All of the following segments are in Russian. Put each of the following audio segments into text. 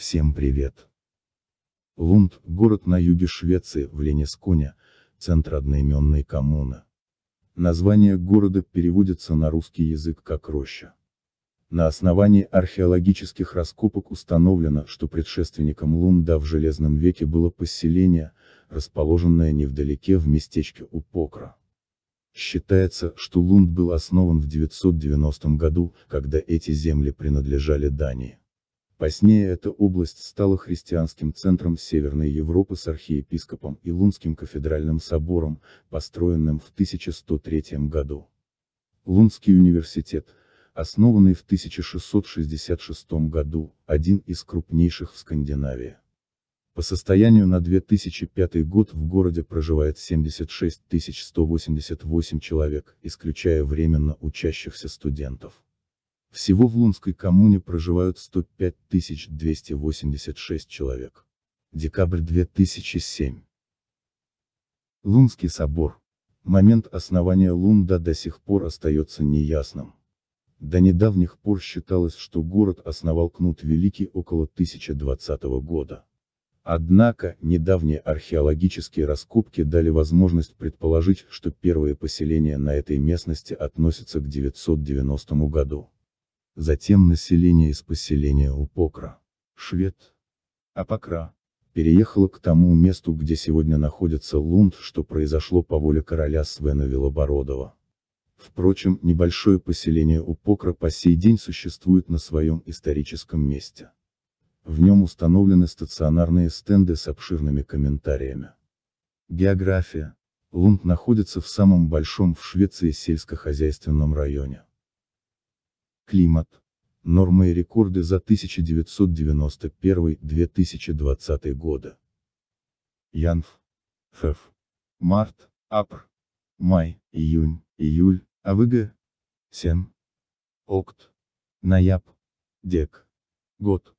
Всем привет! Лунд – город на юге Швеции, в Ленисконе, центр одноименной коммуны. Название города переводится на русский язык как «роща». На основании археологических раскопок установлено, что предшественником Лунда в Железном веке было поселение, расположенное невдалеке в местечке у Покра. Считается, что Лунд был основан в 990 году, когда эти земли принадлежали Дании. Позднее эта область стала христианским центром Северной Европы с архиепископом и Лунским кафедральным собором, построенным в 1103 году. Лунский университет, основанный в 1666 году, один из крупнейших в Скандинавии. По состоянию на 2005 год в городе проживает 76 188 человек, исключая временно учащихся студентов. Всего в Лунской коммуне проживают 105 286 человек. Декабрь 2007. Лунский собор. Момент основания Лунда до сих пор остается неясным. До недавних пор считалось, что город основал Кнут Великий около 1020 года. Однако, недавние археологические раскопки дали возможность предположить, что первые поселения на этой местности относятся к 990 году. Затем население из поселения Упокра, швед, Апокра, переехало к тому месту, где сегодня находится Лунд, что произошло по воле короля Свена Велобородова. Впрочем, небольшое поселение Упокра по сей день существует на своем историческом месте. В нем установлены стационарные стенды с обширными комментариями. География. Лунд находится в самом большом в Швеции сельскохозяйственном районе. Климат. Нормы и рекорды за 1991-2020 годы. Янв. Фев. Март, Апр. Май, июнь, июль, АВГ. Сен. Окт. Нояб. Дек. Год.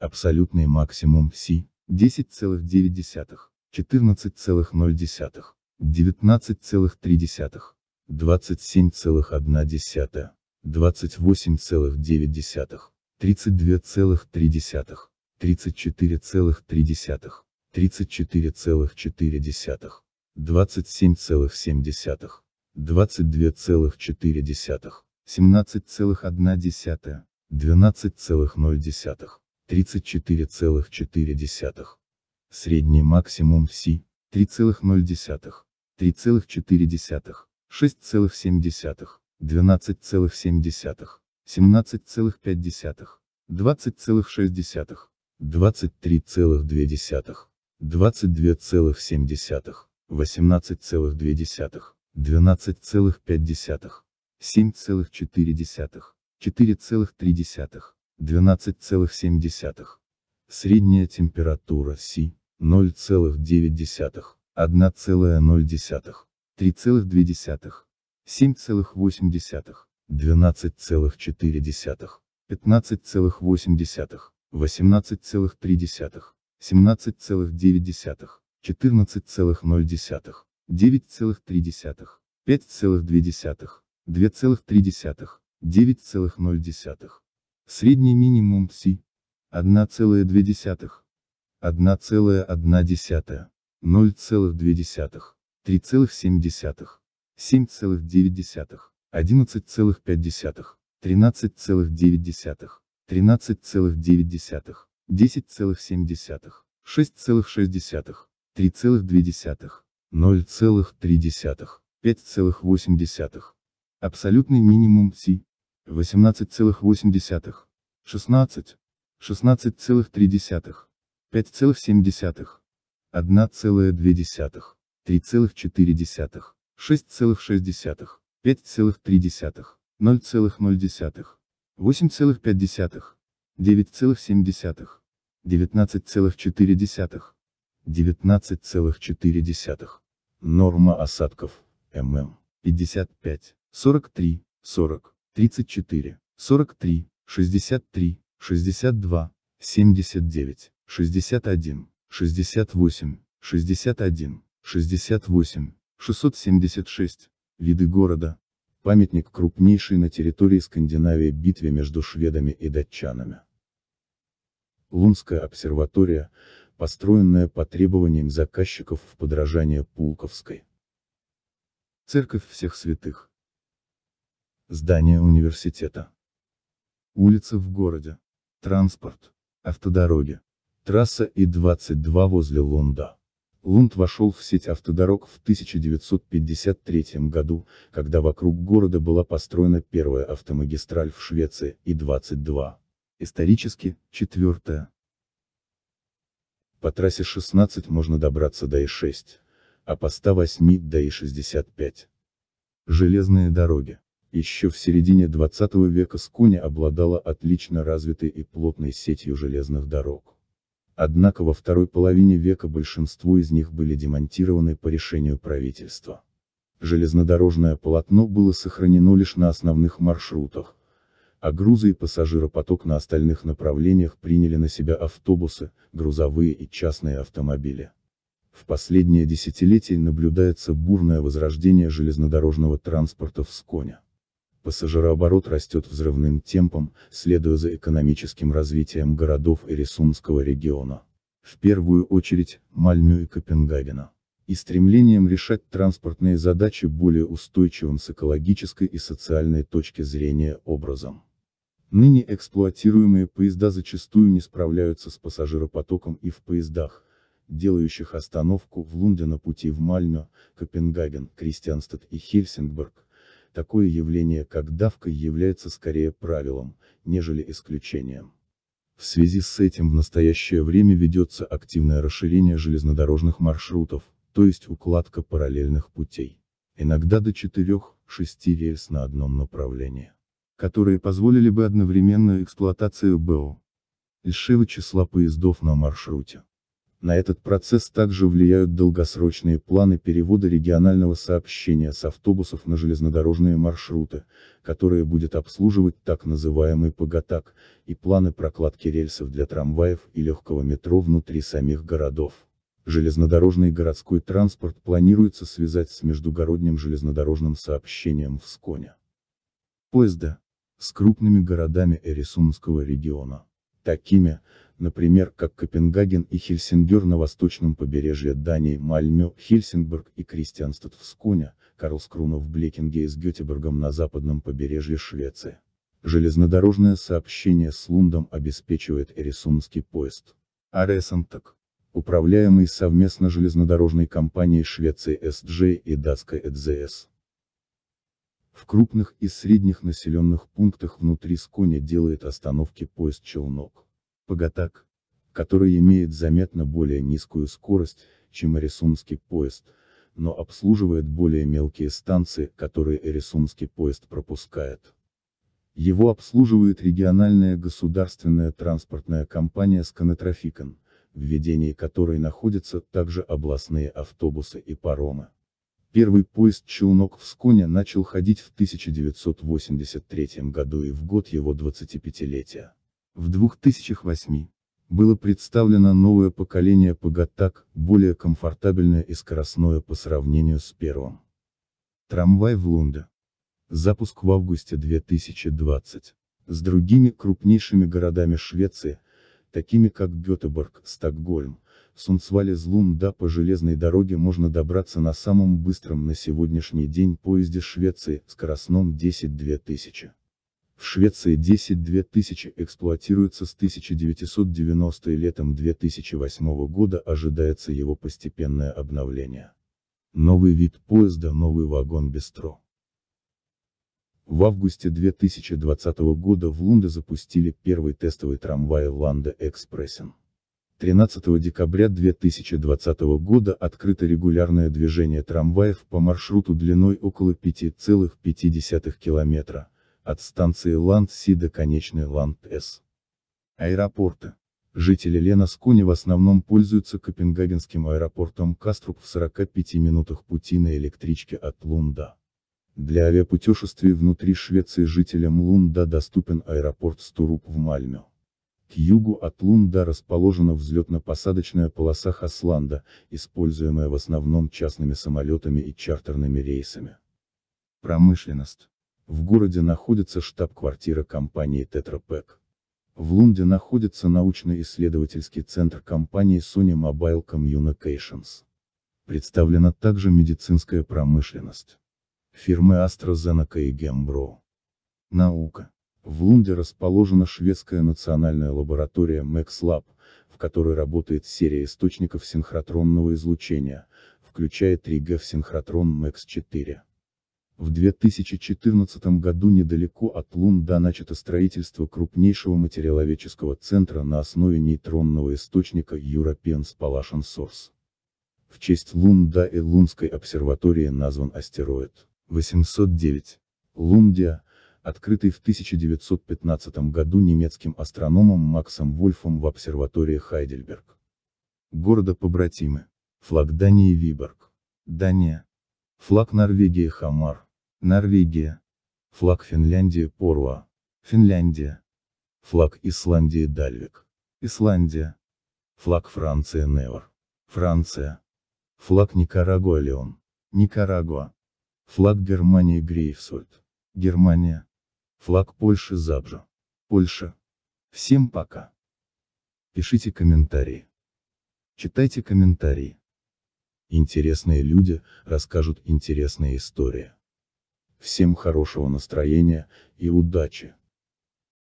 Абсолютный максимум Си. 10,9, 14,0, 19,3, 27,1. 28,9, 32,3, 34,3, 34,4, 27,7, 22,4, 17,1, 12,0, 34,4. Средний максимум Си, 3,0, 3,4, 6,7. 12,7, 17,5, 20,6, 23,2, 22,7, 18,2, 12,5, 7,4, 4,3, 12,7. Средняя температура Си, 0,9, 1,0, 3,2. 7,8, 12,4, 15,8, 18,3, 17,9, 14,0, 9,3, 5,2, 2,3, 9,0. Средний минимум Си. 1,2, 1,1, 0,2, 3,7. 7,9, 11,5, 13,9, 13,9, 10,7, 6,6, 3,2, 0,3, 5,8. Абсолютный минимум Си. 18,8, 16, 16,3, 5,7, 1,2, 3,4. 6,6, 5,3, 0,0, 8,5, 9,7, 19,4, 19,4. Норма осадков, ММ, 55, 43, 40, 34, 43, 63, 62, 79, 61, 68, 61, 68, 676. Виды города. Памятник крупнейший на территории Скандинавии битве между шведами и датчанами. Лунская обсерватория, построенная по требованиям заказчиков в подражание Пулковской. Церковь всех святых. Здание университета. Улицы в городе. Транспорт. Автодороги. Трасса И-22 возле Лунда. Лунд вошел в сеть автодорог в 1953 году, когда вокруг города была построена первая автомагистраль в Швеции, И-22. Исторически, четвертая. По трассе 16 можно добраться до И-6, а по 108 до И-65. Железные дороги. Еще в середине 20 века Скуни обладала отлично развитой и плотной сетью железных дорог. Однако во второй половине века большинство из них были демонтированы по решению правительства. Железнодорожное полотно было сохранено лишь на основных маршрутах, а грузы и пассажиропоток на остальных направлениях приняли на себя автобусы, грузовые и частные автомобили. В последние десятилетия наблюдается бурное возрождение железнодорожного транспорта в Сконе. Пассажирооборот растет взрывным темпом, следуя за экономическим развитием городов Эрисунского региона. В первую очередь, Мальмё и Копенгагена. И стремлением решать транспортные задачи более устойчивым с экологической и социальной точки зрения образом. Ныне эксплуатируемые поезда зачастую не справляются с пассажиропотоком и в поездах, делающих остановку в Лунде на пути в Мальмё, Копенгаген, Кристианстад и Хельсингборг, такое явление как давка является скорее правилом, нежели исключением. В связи с этим в настоящее время ведется активное расширение железнодорожных маршрутов, то есть укладка параллельных путей. Иногда до 4-6 рельс на одном направлении. Которые позволили бы одновременную эксплуатацию БО. Большего числа поездов на маршруте. На этот процесс также влияют долгосрочные планы перевода регионального сообщения с автобусов на железнодорожные маршруты, которые будет обслуживать так называемый ПГТАК, и планы прокладки рельсов для трамваев и легкого метро внутри самих городов. Железнодорожный городской транспорт планируется связать с междугородним железнодорожным сообщением в Сконе. Поезда. С крупными городами Эрисунского региона. Такими, например, как Копенгаген и Хельсингер на восточном побережье Дании, Мальмё, Хельсингборг и Кристианстад в Сконе, Карлскруна в Блекинге и с Гетеборгом на западном побережье Швеции. Железнодорожное сообщение с Лундом обеспечивает Эрисунский поезд. Аресантак. Управляемый совместно железнодорожной компанией Швеции SJ и датской ЭДЗС. В крупных и средних населенных пунктах внутри Скони делает остановки поезд-челнок. Погатак, который имеет заметно более низкую скорость, чем Эрисумский поезд, но обслуживает более мелкие станции, которые Эрисумский поезд пропускает. Его обслуживает региональная государственная транспортная компания Сканетрафикон, в ведении которой находятся также областные автобусы и паромы. Первый поезд-челнок в Сконе начал ходить в 1983 году и в год его 25-летия. В 2008 было представлено новое поколение Пагатак, более комфортабельное и скоростное по сравнению с первым. Трамвай в Лунде. Запуск в августе 2020. С другими крупнейшими городами Швеции, такими как Гетеборг, Стокгольм, Сунцваль из Лунда по железной дороге можно добраться на самом быстром на сегодняшний день поезде Швеции, скоростном 10 2000. В Швеции 10-2000 эксплуатируется с 1990 и летом 2008 года ожидается его постепенное обновление. Новый вид поезда, новый вагон Бестро. В августе 2020 года в Лунде запустили первый тестовый трамвай Ланда Экспрессен. 13 декабря 2020 года открыто регулярное движение трамваев по маршруту длиной около 5,5 километра от станции Ланд-Си до конечной Ланд-С. Аэропорты. Жители Лена Скуни в основном пользуются Копенгагенским аэропортом Каструп в 45 минутах пути на электричке от Лунда. Для авиапутешествий внутри Швеции жителям Лунда доступен аэропорт Стуруп в Мальмё. К югу от Лунда расположена взлетно-посадочная полоса Хасланда, используемая в основном частными самолетами и чартерными рейсами. Промышленность. В городе находится штаб-квартира компании Pak. В Лунде находится научно-исследовательский центр компании Sony Mobile Communications. Представлена также медицинская промышленность. Фирмы AstraZeneca и Gembro. Наука. В Лунде расположена шведская национальная лаборатория MaxLab, в которой работает серия источников синхротронного излучения, включая 3G в синхротрон MAX-4. В 2014 году недалеко от Лунда начато строительство крупнейшего материаловедческого центра на основе нейтронного источника European Spallation Source. В честь Лунда и Лунской обсерватории назван астероид 809 Лундия, открытый в 1915 году немецким астрономом Максом Вольфом в обсерватории Хайдельберг. Города-побратимы. Флаг Дании Виборг. Дания. Флаг Норвегии Хамар. Норвегия. Флаг Финляндии Поруа. Финляндия. Флаг Исландии Дальвик. Исландия. Флаг Франции Невер. Франция. Флаг Никарагуа Леон. Никарагуа. Флаг Германии Грейфсольд. Германия. Флаг Польши Забжа. Польша. Всем пока. Пишите комментарии. Читайте комментарии. Интересные люди расскажут интересные истории. Всем хорошего настроения и удачи!